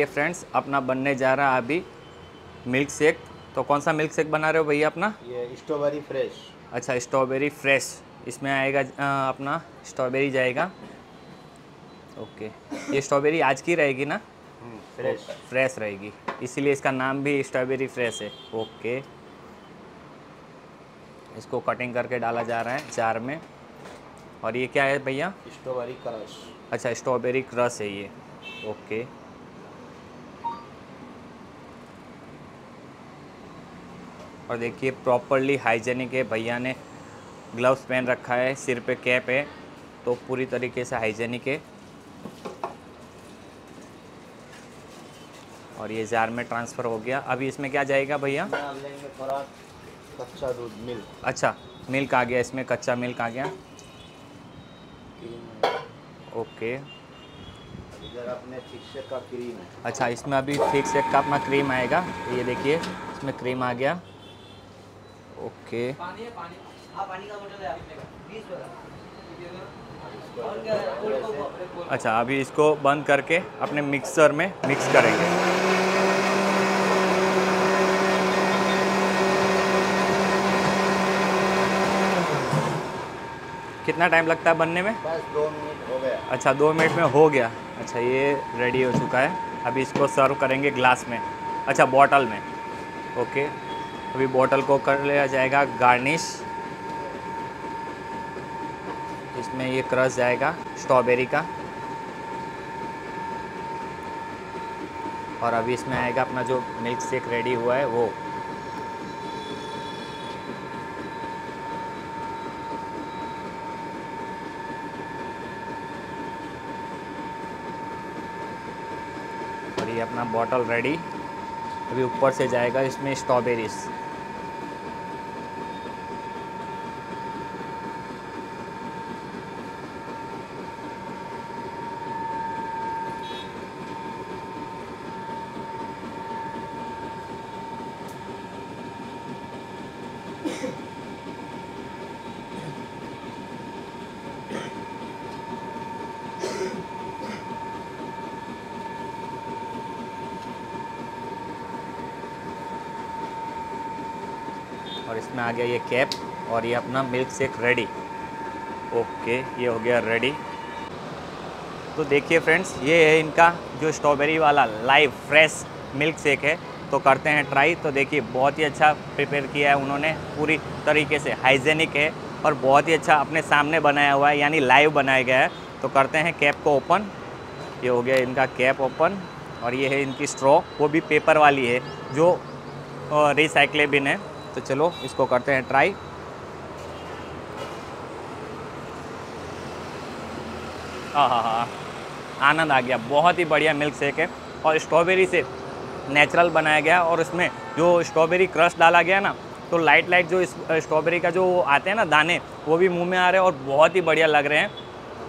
ये फ्रेंड्स अपना बनने जा रहा है अभी मिल्क शेक तो कौन सा मिल्क शेक बना रहे हो भैया अपना? ये स्ट्रॉबेरी फ्रेश अच्छा स्ट्रॉबेरी फ्रेश इसमें आएगा अ, अपना स्ट्रॉबेरी जाएगा। ओके ये स्ट्रॉबेरी आज की रहेगी ना? फ्रेश फ्रेश रहेगी। इसीलिए इसका नाम भी स्ट्रॉबेरी फ्रेश है। ओके इसको कटिंग करके डाला जा रहा है जार में। और ये क्या है भैया? स्ट्रॉबेरी क्रश अच्छा स्ट्रॉबेरी क्रश है ये। ओके और देखिए प्रॉपरली हाइजेनिक है भैया ने ग्लव्स पहन रखा है सिर पे कैप है तो पूरी तरीके से हाइजेनिक है। और ये जार में ट्रांसफ़र हो गया। अभी इसमें क्या जाएगा भैया? कच्चा दूध मिल्क। अच्छा मिल्क आ गया इसमें कच्चा मिल्क आ गया। ओके। इधर अपने का क्रीम है। अच्छा इसमें अभी फिक्स एक का अपना क्रीम आएगा। ये देखिए इसमें क्रीम आ गया। ओके। अच्छा अभी इसको बंद करके अपने मिक्सर में मिक्स करेंगे। कितना टाइम लगता है बनने में? बस दो मिनट हो गया। अच्छा दो मिनट में हो गया। अच्छा ये रेडी हो चुका है। अभी इसको सर्व करेंगे ग्लास में। अच्छा बॉटल में। ओके। अभी बॉटल को कर लिया जाएगा गार्निश इसमें ये क्रश जाएगा स्ट्रॉबेरी का। और अभी इसमें आएगा अपना जो मिल्क शेक रेडी हुआ है, वो। और ये अपना बॉटल रेडी अभी ऊपर से जाएगा इसमें स्ट्रॉबेरीज और इसमें आ गया ये कैप और ये अपना मिल्क शेक रेडी ओके, ये हो गया रेडी तो देखिए फ्रेंड्स ये है इनका जो स्ट्रॉबेरी वाला लाइव फ्रेश मिल्क शेक है। तो करते हैं ट्राई तो देखिए, बहुत ही अच्छा प्रिपेयर किया है उन्होंने। पूरी तरीके से हाइजेनिक है और बहुत ही अच्छा अपने सामने बनाया हुआ है, यानी लाइव बनाया गया है। तो करते हैं कैप को ओपन ये हो गया इनका कैप ओपन और ये है इनकी स्ट्रॉ वो भी पेपर वाली है, जो रिसाइकलेबिन है। तो चलो, इसको करते हैं ट्राई हाँ हाँ हाँ. आनंद आ गया, बहुत ही बढ़िया मिल्क शेक है. और स्ट्रॉबेरी से नेचुरल बनाया गया और उसमें जो स्ट्रॉबेरी क्रश डाला गया ना तो लाइट लाइट जो इस स्ट्रॉबेरी का जो आते हैं ना दाने, वो भी मुँह में आ रहे हैं और बहुत ही बढ़िया लग रहे हैं.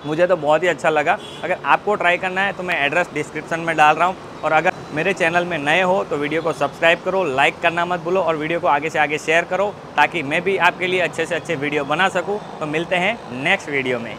मुझे तो बहुत ही अच्छा लगा. अगर आपको ट्राई करना है तो मैं एड्रेस डिस्क्रिप्शन में डाल रहा हूँ और अगर मेरे चैनल में नए हो तो वीडियो को सब्सक्राइब करो लाइक करना मत भूलो और वीडियो को आगे से आगे शेयर करो ताकि मैं भी आपके लिए अच्छे से अच्छे वीडियो बना सकूँ। तो मिलते हैं नेक्स्ट वीडियो में।